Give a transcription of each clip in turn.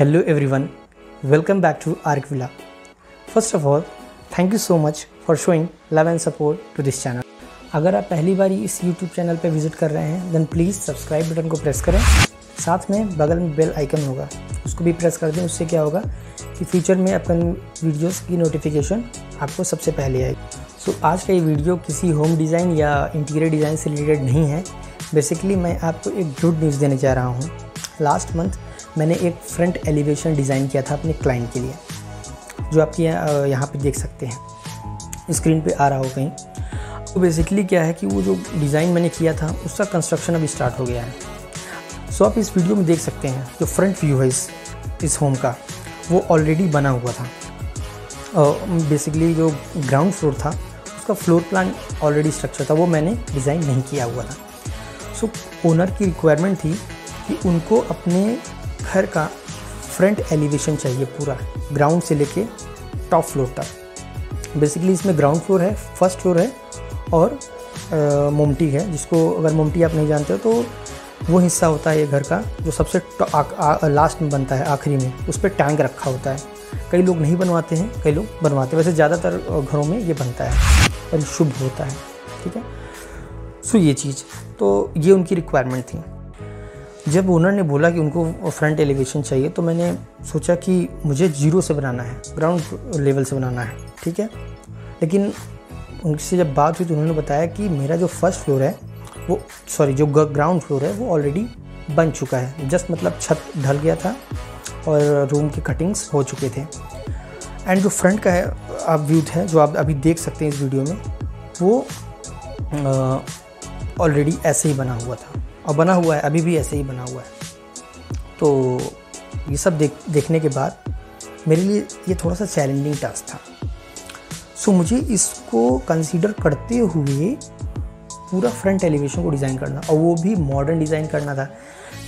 Hello everyone, welcome back to Arc Villa. First of all, thank you so much for showing love and support to this channel. अगर आप पहली बार इस YouTube channel पर visit कर रहे हैं then please subscribe button को press करें। साथ में बगल में बेल आइकन होगा। उसको भी प्रेस कर दें उससे क्या होगा कि फ्यूचर में अपन वीडियोस की नोटिफिकेशन आपको सबसे पहले आएगी। सो so, आज का ये वीडियो किसी होम डिज़ाइन या इंटीरियर डिज़ाइन से रिलेटेड नहीं है। बेसिकली मैं आपको एक गुड न्यूज़ देने जा रहा हूँ। लास्ट मंथ मैंने एक फ्रंट एलिवेशन डिज़ाइन किया था अपने क्लाइंट के लिए जो आपके यहाँ पे देख सकते हैं। स्क्रीन पे आ रहा हो कहीं। तो बेसिकली क्या है कि वो जो डिज़ाइन मैंने किया था उसका कंस्ट्रक्शन अभी स्टार्ट हो गया है। सो आप इस वीडियो में देख सकते हैं जो फ्रंट व्यू है इस इस होम का वो ऑलरेडी बना हुआ था। बेसिकली जो ग्राउंड फ्लोर था उसका फ्लोर प्लान ऑलरेडी स्ट्रक्चर था वो मैंने डिज़ाइन नहीं किया हुआ था। सो so, ओनर की रिक्वायरमेंट थी कि उनको अपने घर का फ्रंट एलिवेशन चाहिए पूरा ग्राउंड से लेके टॉप फ्लोर तक। बेसिकली इसमें ग्राउंड फ्लोर है फ़र्स्ट फ्लोर है और मोमटी है, जिसको अगर मोमटी आप नहीं जानते हो तो वो हिस्सा होता है ये घर का, जो सबसे लास्ट में बनता है, आखिरी में। उस पर टैंक रखा होता है। कई लोग नहीं बनवाते हैं, कई लोग बनवाते हैं। वैसे ज़्यादातर घरों में ये बनता है और शुभ होता है, ठीक है? सो ये चीज़ तो ये उनकी रिक्वायरमेंट थी। जब ओनर ने बोला कि उनको फ्रंट एलिवेशन चाहिए तो मैंने सोचा कि मुझे ज़ीरो से बनाना है, ग्राउंड लेवल से बनाना है, ठीक है? लेकिन उनसे जब बात हुई तो उन्होंने बताया कि मेरा जो फ़र्स्ट फ्लोर है, वो, सॉरी, जो ग्राउंड फ्लोर है, वो ऑलरेडी बन चुका है। जस्ट मतलब छत ढल गया था और रूम की कटिंग्स हो चुके थे। एंड जो फ्रंट का है, आप व्यू है, जो आप अभी देख सकते हैं इस वीडियो में, वो ऑलरेडी ऐसे ही बना हुआ था। और बना हुआ है अभी भी ऐसे ही बना हुआ है। तो ये सब देख देखने के बाद मेरे लिए ये थोड़ा सा चैलेंजिंग टास्क था। सो मुझे इसको कंसीडर करते हुए पूरा फ्रंट एलिवेशन को डिज़ाइन करना और वो भी मॉडर्न डिज़ाइन करना था।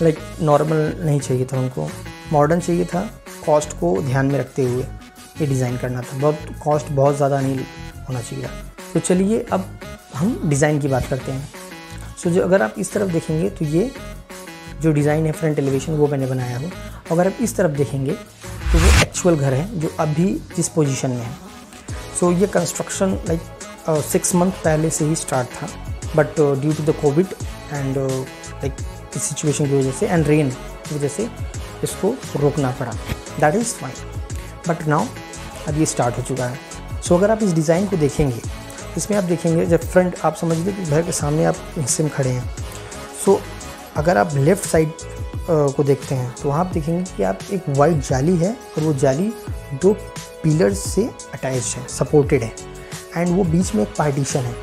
लाइक like, नॉर्मल नहीं चाहिए था उनको मॉडर्न चाहिए था कॉस्ट को ध्यान में रखते हुए ये डिज़ाइन करना था। बहुत कॉस्ट बहुत ज़्यादा नहीं होना चाहिए तो चलिए अब हम डिज़ाइन की बात करते हैं। सो जो अगर आप इस तरफ़ देखेंगे तो ये जो डिज़ाइन है फ्रंट एलिवेशन वो मैंने बनाया हो। अगर आप इस तरफ़ देखेंगे तो वो एक्चुअल घर है जो अभी जिस पोजीशन में है। सो so, ये कंस्ट्रक्शन लाइक सिक्स मंथ पहले से ही स्टार्ट था। But due to the COVID and like इस सिचुएशन की वजह से एंड रेन की वजह से इसको रोकना पड़ा। That is fine but now अब ये स्टार्ट हो चुका है। सो so, अगर आप इस डिज़ाइन को देखेंगे इसमें आप देखेंगे जब फ्रंट आप समझ लीजिए कि घर के सामने आप हिस्से में खड़े हैं। सो अगर आप लेफ़्ट साइड को देखते हैं तो वहाँ आप देखेंगे कि आप एक वाइट जाली है और वो जाली दो पिलर्स से अटैच है सपोर्टेड है। एंड वो बीच में एक पार्टीशन है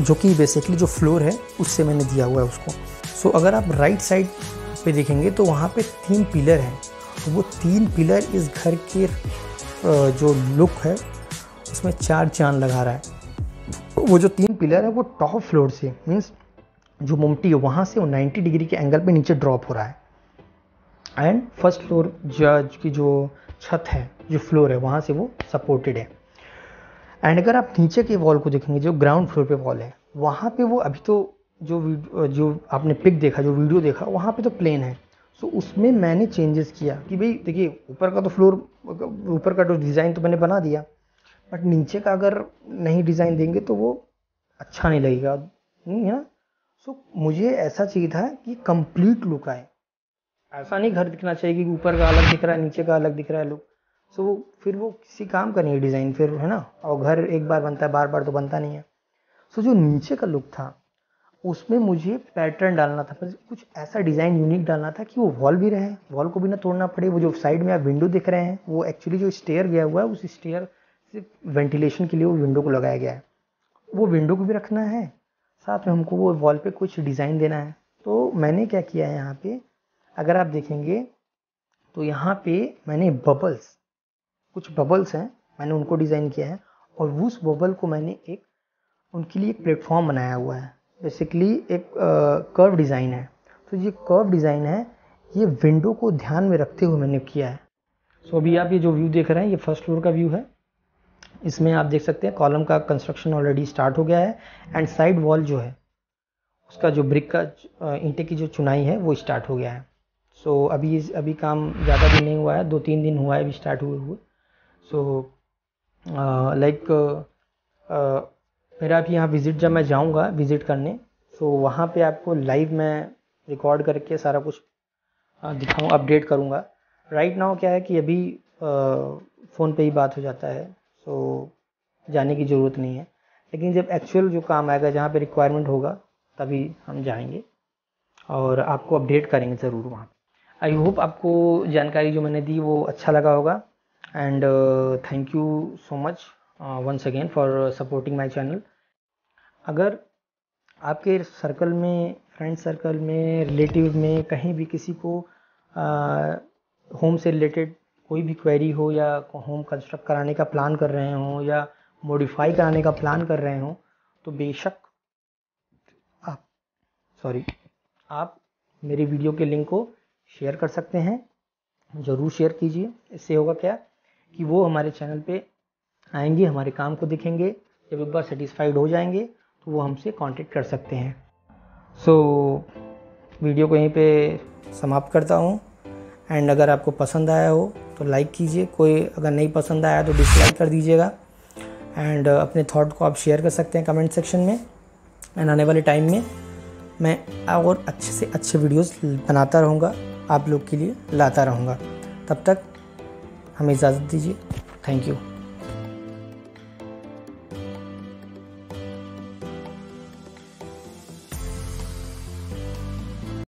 जो कि बेसिकली जो फ्लोर है उससे मैंने दिया हुआ है उसको। सो so, अगर आप राइट साइड पे देखेंगे तो वहाँ पे तीन पिलर हैं। तो वो तीन पिलर इस घर के जो लुक है उसमें चार चाँद लगा रहा है। वो जो तीन पिलर है वो टॉप फ्लोर से मीन्स जो मुमटी है वहाँ से वो 90 डिग्री के एंगल पे नीचे ड्रॉप हो रहा है। एंड फ़र्स्ट फ्लोर जज की जो छत है जो फ्लोर है वहाँ से वो सपोर्टेड है। एंड अगर आप नीचे के वॉल को देखेंगे जो ग्राउंड फ्लोर पे वॉल है वहाँ पे वो अभी तो जो जो आपने पिक देखा जो वीडियो देखा वहाँ पे तो प्लेन है। सो so, उसमें मैंने चेंजेस किया कि भाई देखिए ऊपर का तो फ्लोर ऊपर का जो डिज़ाइन तो मैंने बना दिया। बट नीचे का अगर नहीं डिज़ाइन देंगे तो वो अच्छा नहीं लगेगा। नहीं है ना? सो मुझे ऐसा चाहिए था कि कंप्लीट लुक आए। ऐसा नहीं घर दिखना चाहिए कि ऊपर का अलग दिख रहा है नीचे का अलग दिख रहा है लुक सो so, फिर वो किसी काम का नहीं डिज़ाइन फिर है ना? और घर एक बार बनता है बार बार तो बनता नहीं है। सो so, जो नीचे का लुक था उसमें मुझे पैटर्न डालना था कुछ ऐसा डिज़ाइन यूनिक डालना था कि वो वॉल भी रहे वॉल को भी ना तोड़ना पड़े। वो जो साइड में आप विंडो दिख रहे हैं वो एक्चुअली जो स्टेयर गया हुआ है उस स्टेयर से वेंटिलेशन के लिए वो विंडो को लगाया गया है। वो विंडो को भी रखना है साथ में हमको वो वॉल पे कुछ डिज़ाइन देना है। तो मैंने क्या किया है यहाँ पे अगर आप देखेंगे तो यहाँ पे मैंने बबल्स कुछ बबल्स हैं मैंने उनको डिज़ाइन किया है और उस बबल को मैंने एक उनके लिए एक प्लेटफॉर्म बनाया हुआ है। बेसिकली एक कर्व डिज़ाइन है। तो ये कर्व डिज़ाइन है ये विंडो को ध्यान में रखते हुए मैंने किया है। सो so, अभी आप ये जो व्यू देख रहे हैं ये फ़र्स्ट फ्लोर का व्यू है। इसमें आप देख सकते हैं कॉलम का कंस्ट्रक्शन ऑलरेडी स्टार्ट हो गया है एंड साइड वॉल जो है उसका जो ब्रिक का ईंटे की जो चुनाई है वो स्टार्ट हो गया है। सो so, अभी अभी काम ज़्यादा दिन नहीं हुआ है दो तीन दिन हुआ है अभी स्टार्ट हुए हुए। सो लाइक मेरा अभी यहाँ विज़िट जब मैं जाऊँगा विज़िट करने सो so, वहाँ पे आपको लाइव मैं रिकॉर्ड करके सारा कुछ दिखाऊँ अपडेट करूँगा। राइट नाउ क्या है कि अभी फ़ोन पे ही बात हो जाता है। सो जाने की ज़रूरत नहीं है। लेकिन जब एक्चुअल जो काम आएगा जहाँ पे रिक्वायरमेंट होगा तभी हम जाएँगे और आपको अपडेट करेंगे ज़रूर वहाँ आई होप आपको जानकारी जो मैंने दी वो अच्छा लगा होगा। And thank you so much once again for supporting my channel अगर आपके सर्कल में फ्रेंड सर्कल में रिलेटिव में कहीं भी किसी को होम uh, से रिलेटेड कोई भी क्वेरी हो या होम कंस्ट्रक्ट कराने का प्लान कर रहे हों या मॉडिफाई कराने का प्लान कर रहे हों तो बेशक आप सॉरी आप मेरी वीडियो के लिंक को शेयर कर सकते हैं। ज़रूर शेयर कीजिए। इससे होगा क्या कि वो हमारे चैनल पे आएँगे हमारे काम को दिखेंगे जब एक बार सेटिस्फाइड हो जाएँगे तो वो हमसे कांटेक्ट कर सकते हैं। सो so, वीडियो को यहीं पे समाप्त करता हूँ। एंड अगर आपको पसंद आया हो तो लाइक कीजिए। कोई अगर नहीं पसंद आया तो डिसलाइक कर दीजिएगा। एंड अपने थॉट को आप शेयर कर सकते हैं कमेंट सेक्शन में। एंड आने वाले टाइम में मैं और अच्छे से अच्छे वीडियोस बनाता रहूँगा। आप लोग के लिए लाता रहूँगा। तब तक हमें इजाज़त दीजिए। Thank you